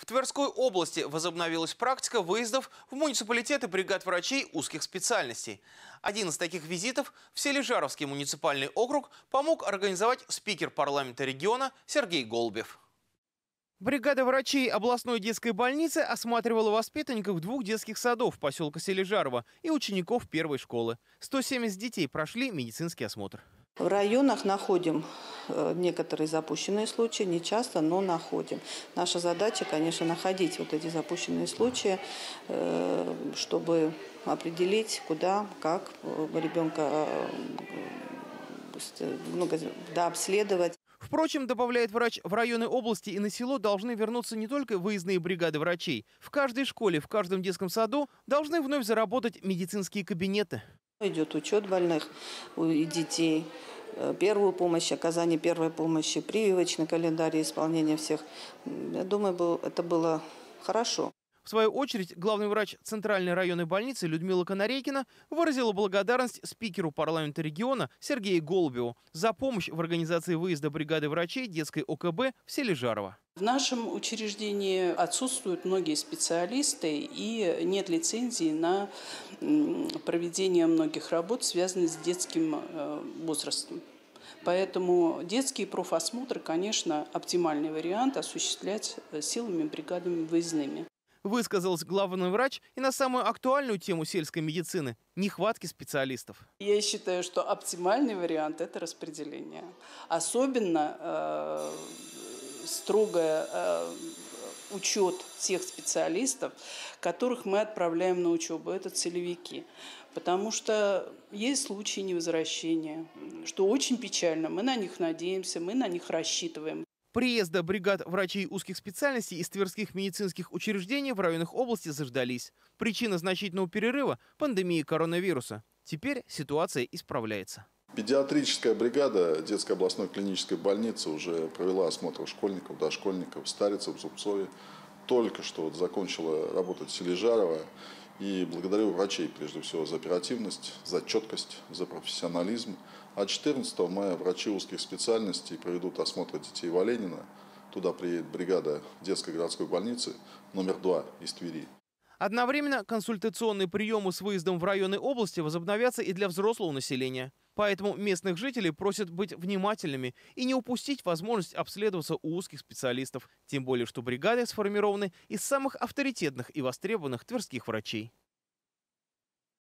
В Тверской области возобновилась практика выездов в муниципалитеты бригад врачей узких специальностей. Один из таких визитов в Селижаровский муниципальный округ помог организовать спикер парламента региона Сергей Голубев. Бригада врачей областной детской больницы осматривала воспитанников двух детских садов поселка Селижарова и учеников первой школы. 170 детей прошли медицинский осмотр. В районах находим э, некоторые запущенные случаи, не часто, но находим. Наша задача, конечно, находить вот эти запущенные случаи, э, чтобы определить, куда, как э, ребенка ну, да, обследовать. Впрочем, добавляет врач, в районы области и на село должны вернуться не только выездные бригады врачей. В каждой школе, в каждом детском саду должны вновь заработать медицинские кабинеты. Идет учет больных и детей, первую помощь, оказание первой помощи, прививочный календарь исполнения всех. Я думаю, это было хорошо. В свою очередь, главный врач Центральной районной больницы Людмила Конорейкина выразила благодарность спикеру парламента региона Сергею Голубеву за помощь в организации выезда бригады врачей детской ОКБ в Сележарово. В нашем учреждении отсутствуют многие специалисты и нет лицензии на проведение многих работ, связанных с детским э, возрастом. Поэтому детские профосмотры, конечно, оптимальный вариант осуществлять э, силами бригадами выездными. Высказался главный врач и на самую актуальную тему сельской медицины – нехватки специалистов. Я считаю, что оптимальный вариант – это распределение. Особенно э, строгое э, учет тех специалистов, которых мы отправляем на учебу. Это целевики. Потому что есть случаи невозвращения, что очень печально. Мы на них надеемся, мы на них рассчитываем. Приезда бригад врачей узких специальностей из тверских медицинских учреждений в районах области заждались. Причина значительного перерыва – пандемия коронавируса. Теперь ситуация исправляется. Педиатрическая бригада детской областной клинической больницы уже провела осмотр школьников, дошкольников, старицев, Зубцове. Только что вот закончила работать Сележарова. И благодарю врачей, прежде всего, за оперативность, за четкость, за профессионализм. А 14 мая врачи узких специальностей проведут осмотр детей Валенина. Туда приедет бригада детской городской больницы номер 2 из Твери. Одновременно консультационные приемы с выездом в районы области возобновятся и для взрослого населения. Поэтому местных жителей просят быть внимательными и не упустить возможность обследоваться у узких специалистов. Тем более, что бригады сформированы из самых авторитетных и востребованных тверских врачей.